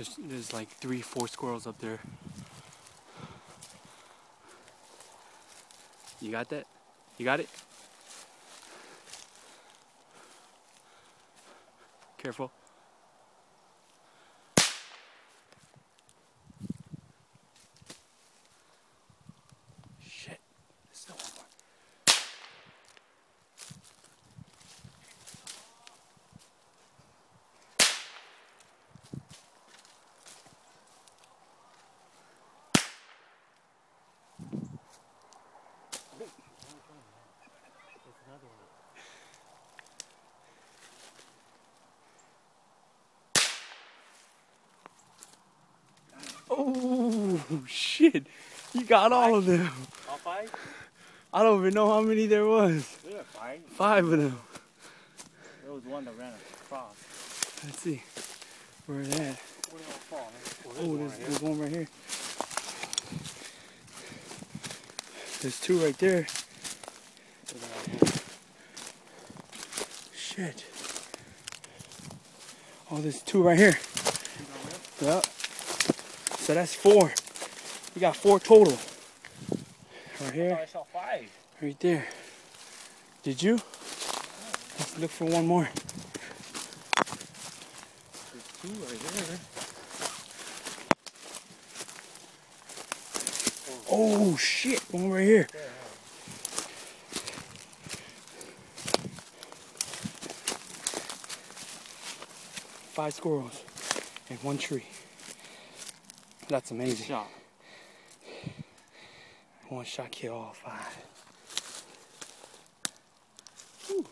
There's, there's like three, four squirrels up there. You got that? You got it? Careful. Shit. There's still one more. Oh shit! You got all of them. All five? I don't even know how many there was. Have five. Five of them. There was one that ran across. Let's see. Where is that? Where did it all fall? Oh, there's, there's one right here. There's two right there. Shit. Oh, there's two right here. Yep. So that's four. We got four total. Right here, I saw five. right there. Did you? Let's look for one more. There's two right there. Oh shit, one right here. Five squirrels and one tree. That's amazing. Shot. One shot kill all five. Whew.